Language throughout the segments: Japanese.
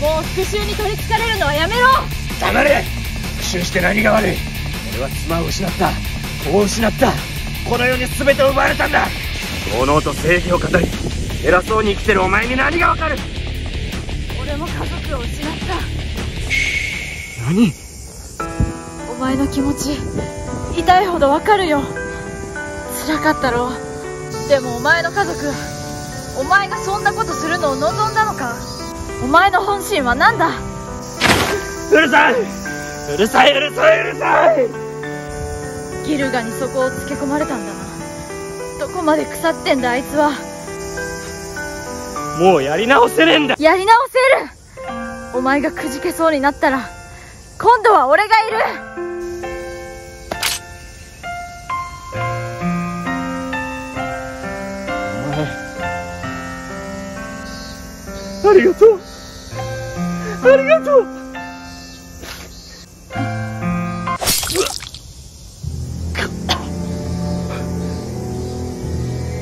もう復讐に取りつかれるのはやめろ。黙れ。復讐して何が悪い。俺は妻を失った。子を失った。この世に全てを奪われたんだ。煩悩と正義を語り偉そうに生きてるお前に何がわかる。俺も家族を失った。何？お前の気持ち痛いほどわかるよ。辛かったろ。うでもお前の家族お前がそんなことするのを望んだのか？お前の本心は何だ？うるさい！うるさい！うるさい！うるさい！ギルガにそこをつけ込まれたんだな。どこまで腐ってんだあいつは。もうやり直せねえんだ！やり直せる！お前がくじけそうになったら今度は俺がいるありがとう。ありがとう。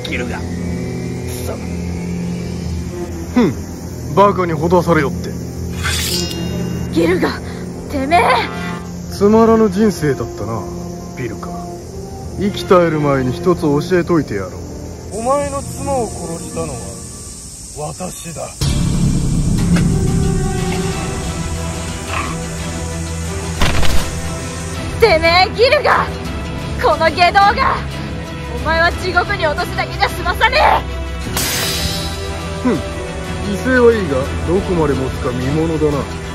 ギルガふん。バカにほだされよって。ギルガてめえ。つまらぬ人生だったなビルカ。生き絶える前に一つ教えといてやろう。お前の妻を殺したのは私だてめえギルが。この下道が。お前は地獄に落とすだけじゃ済まさねえ。ふん。威勢はいいがどこまで持つか見ものだな。